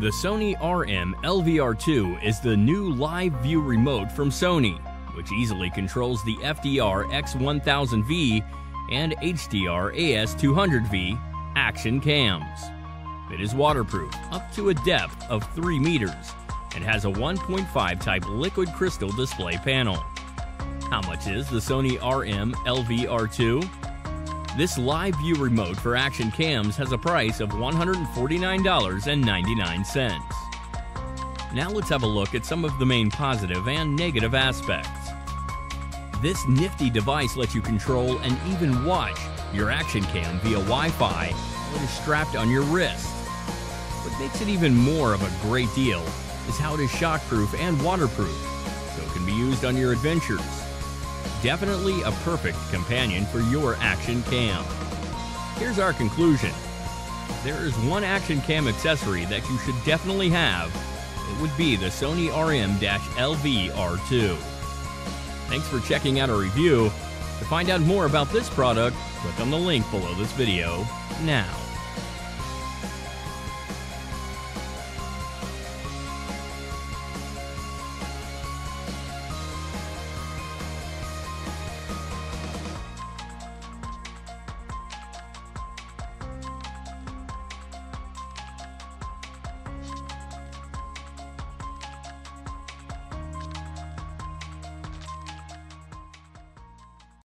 The Sony RM LVR2 is the new live view remote from Sony, which easily controls the FDR X1000V and HDR AS200V action cams. It is waterproof up to a depth of 3 meters and has a 1.5 type liquid crystal display panel. How much is the Sony RM LVR2? This live view remote for action cams has a price of $149.99. Now let's have a look at some of the main positive and negative aspects. This nifty device lets you control and even watch your action cam via Wi-Fi when it's strapped on your wrist. What makes it even more of a great deal is how it is shockproof and waterproof, so it can be used on your adventures definitely a perfect companion for your action cam. Here's our conclusion. There is one action cam accessory that you should definitely have. It would be the Sony RM-LVR2. Thanks for checking out our review. To find out more about this product, click on the link below this video now.